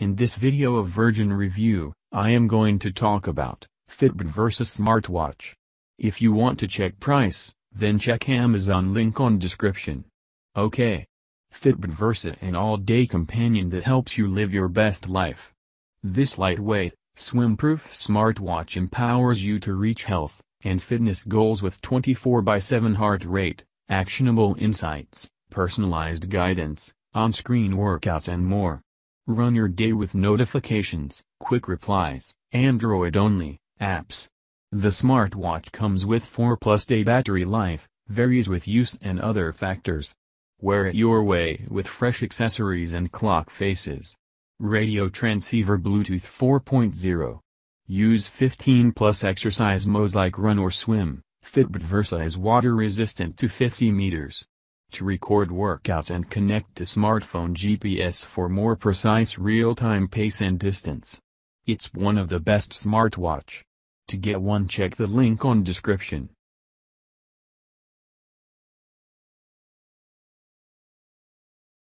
In this video of Virgin Review, I am going to talk about Fitbit Versa smartwatch. If you want to check price, then check Amazon link on description. Okay. Fitbit Versa an all-day companion that helps you live your best life. This lightweight, swim-proof smartwatch empowers you to reach health and fitness goals with 24 by 7 heart rate, actionable insights, personalized guidance, on-screen workouts and more. Run your day with notifications, quick replies, Android-only, apps. The smartwatch comes with 4 plus day battery life, varies with use and other factors. Wear it your way with fresh accessories and clock faces. Radio transceiver Bluetooth 4.0. Use 15 plus exercise modes like run or swim. Fitbit Versa is water resistant to 50 meters to record workouts and connect to smartphone GPS for more precise real-time pace and distance. It's one of the best smartwatch. To get one check the link on description.